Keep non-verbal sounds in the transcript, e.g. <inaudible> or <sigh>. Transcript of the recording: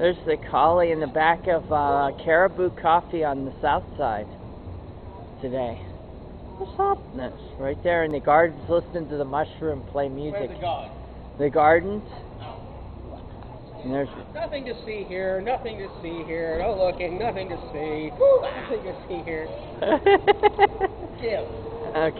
There's the collie in the back of uh, Caribou Coffee on the south side today. What's happening? Right there in the gardens listening to the mushroom play music. Where's the garden? The gardens. Oh. And there's Nothing to see here, nothing to see here, no looking, nothing to see, nothing to see here. <laughs> Give. okay.